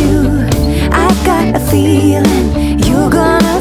you. I've got a feeling you're gonna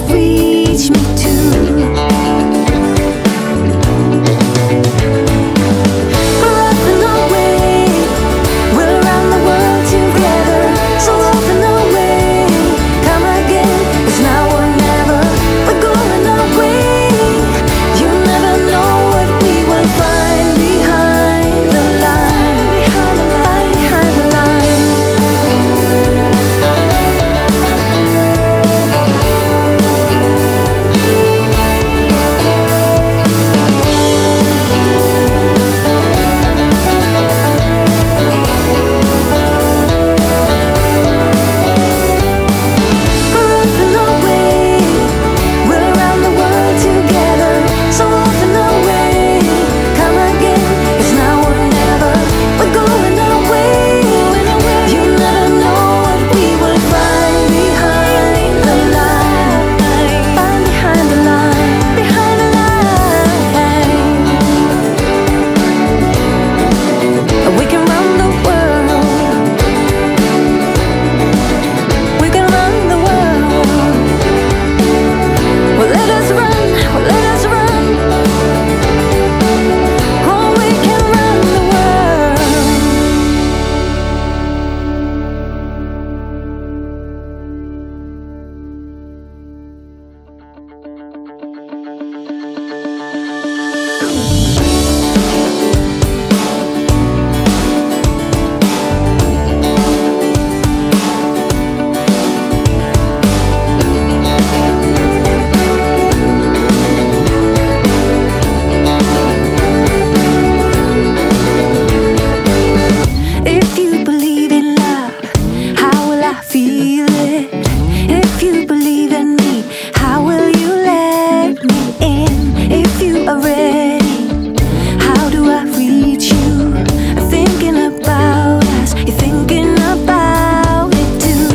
already How do I reach you? I'm thinking about us. You're thinking about it too.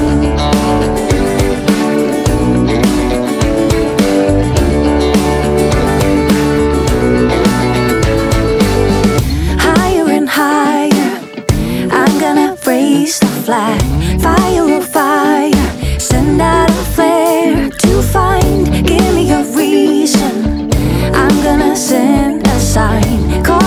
Higher and higher I'm gonna raise the flag. Fire, oh fire Send out a flare. To fire sign.